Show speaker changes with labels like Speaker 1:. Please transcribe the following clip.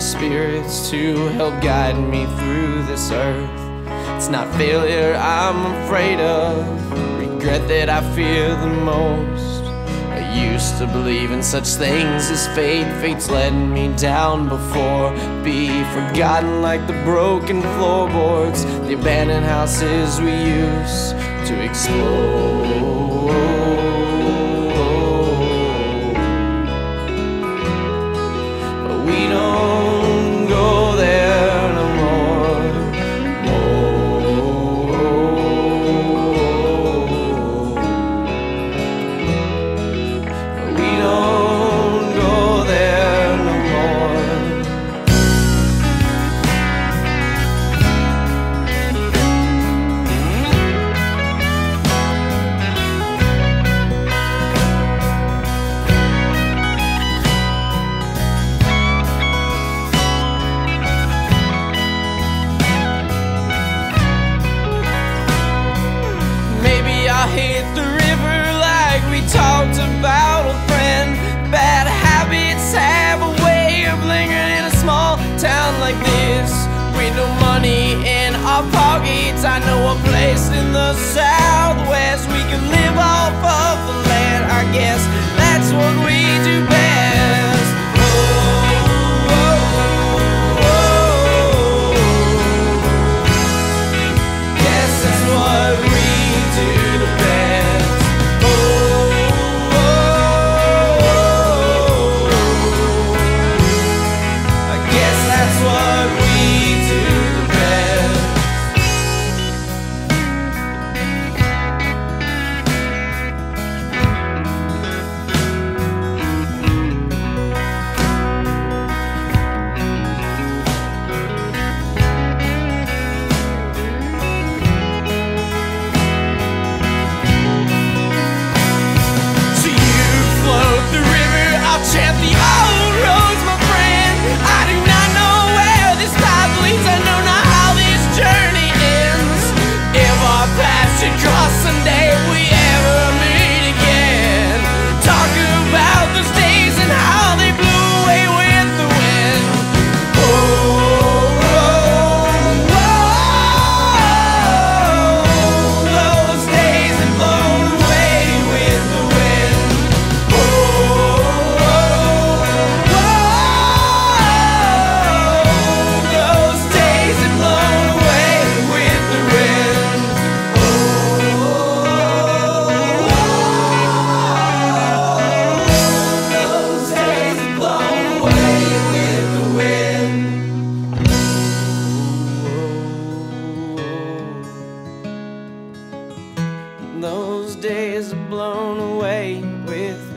Speaker 1: spirits to help guide me through this earth. It's not failure I'm afraid of, regret that I fear the most. I used to believe in such things as fate, fate's letting me down before. Be forgotten like the broken floorboards, the abandoned houses we used to explore. Hit the river like we talked about, old friend. Bad habits have a way of lingering in a small town like this. With no money in our pockets, I know a place in the southwest we can live off of the land. I guess that's what we do. you cross someday. those days are blown away with